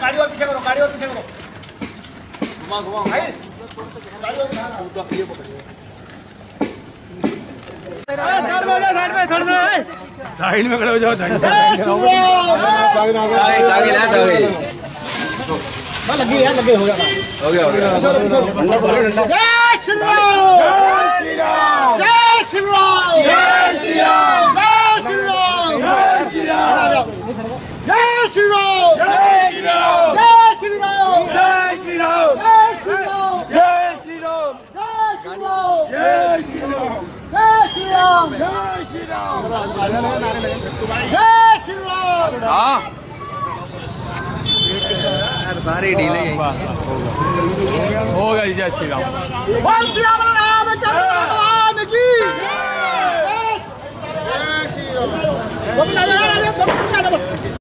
गाड़ी और पीछे करो गाड़ी और पीछे करो घुमा घुमा भाई गाड़ी और पीछे करो। साइड में खड़े हो जाओ साइड श्री राम हाँ, लगी है लगे हो गया हो गया हो गया जय श्री राम जय श्री राम जय श्री राम जय श्री राम जय श्री राम जय श्री राम जय श्री राम जय श्री राम जय श्री राम जय श्री राम जय श्री राम जय श्री राम जय श्री राम जय श्री राम जय श्री राम जय श्री राम हाँ सारे डीले होगा जय श्री राम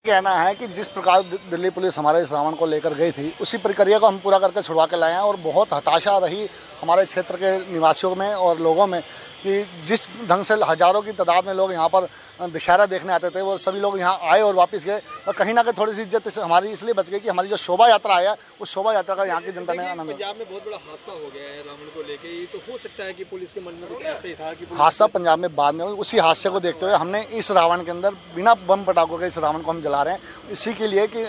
कहना है कि जिस प्रकार दिल्ली पुलिस हमारे इस रावण को लेकर गई थी उसी प्रक्रिया को हम पूरा करके छुड़वा के लाए हैं और बहुत हताशा रही हमारे क्षेत्र के निवासियों में और लोगों में कि जिस ढंग से हज़ारों की तादाद में लोग यहाँ पर दशहरा देखने आते थे वो सभी लोग यहाँ आए और वापस गए और कहीं ना कहीं थोड़ी सी इज़्ज़त हमारी इसलिए बच गई कि हमारी जो शोभा यात्रा आया उस शोभा यात्रा का यहाँ की जनता ने आनंद पंजाब में बहुत बड़ा हादसा हो गया है रावण को लेके। ये तो हो सकता है कि पुलिस के मन में कुछ ऐसा ही था कि हादसा पंजाब में बाद में उसी हादसे को देखते हुए हमने इस रावण के अंदर बिना बम पटाखों के इस रावण को हम जला रहे हैं। इसी के लिए कि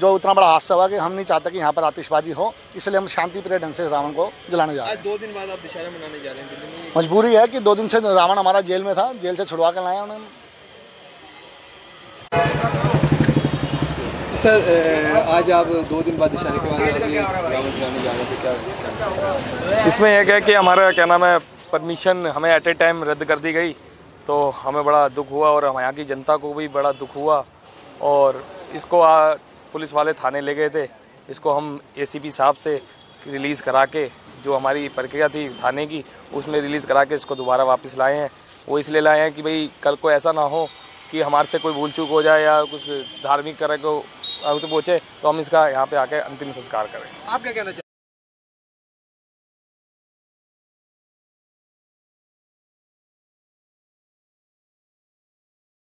जो इतना बड़ा हादसा हुआ कि हम नहीं चाहते कि यहाँ पर आतिशबाजी हो इसलिए हम शांति प्रिय ढंग से रावण को जलाने जा रहे हैं। दो दिन बाद आप दशहरा मनाने जा रहे हैं मजबूरी है कि दो दिन से रावण हमारा जेल में था जेल से छुड़वा कर लाए हैं उन्हें सर आज आप दो दिन बाद दशहरे के बाद क्या इसमें यह है कि हमारा क्या नाम है परमिशन हमें एट ए टाइम रद्द कर दी गई तो हमें बड़ा दुख हुआ और हम यहाँ की जनता को भी बड़ा दुख हुआ। और इसको आ, पुलिस वाले थाने ले गए थे। इसको हम एसीपी साहब से रिलीज़ करा के जो हमारी प्रक्रिया थी थाने की उसमें रिलीज़ करा के इसको दोबारा वापस लाए हैं। वो इसलिए लाए हैं कि भाई कल को ऐसा ना हो कि हमारे से कोई भूल चूक हो जाए या कुछ धार्मिक तरह को पहुँचे तो हम इसका यहाँ पे आके अंतिम संस्कार करें। आप क्या कहना चाहते हैं